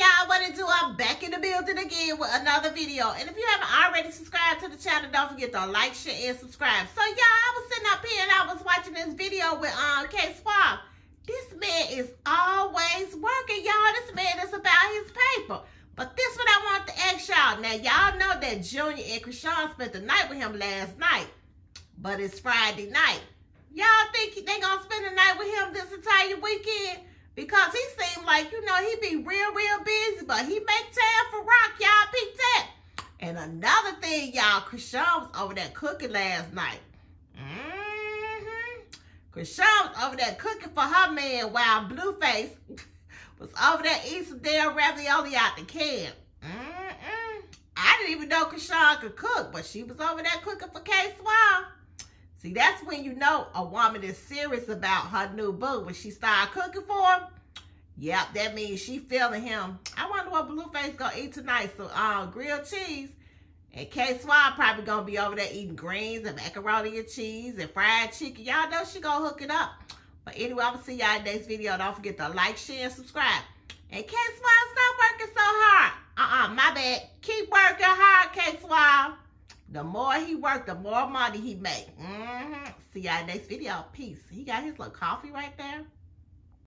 y'all, what it do? I'm back in the building again with another video. And if you haven't already subscribed to the channel, don't forget to like, share, and subscribe. So y'all, I was sitting up here and I was watching this video with um K Swab. This man is always working, y'all. This man is about his paper. But this what I want to ask y'all. Now, y'all know that Junior and Chrisean spent the night with him last night. But it's Friday night. Y'all think they gonna spend the night with him this entire weekend? Because he seemed like, you know, he be real, real busy, but he make time for Rock, y'all. Peep that. And another thing, y'all, Chrisean was over there cooking last night. Mm-hmm. Chrisean was over there cooking for her man while Blueface was over there eating some damn ravioli out the can. Mm-mm. I didn't even know Chrisean could cook, but she was over there cooking for K-Swab. See, that's when you know a woman is serious about her new boo. When she start cooking for him, yep, that means she feeling him. I wonder what Blueface gonna eat tonight. So, uh, grilled cheese. And K-Swab probably gonna be over there eating greens and macaroni and cheese and fried chicken. Y'all know she gonna hook it up. But anyway, I'm gonna see y'all in next video. Don't forget to like, share, and subscribe. And K-Swab, stop working so hard. Uh-uh, my bad. Keep working hard, K-Swab. The more he worked, the more money he make. Mm -hmm. See y'all next video. Peace. He got his little coffee right there.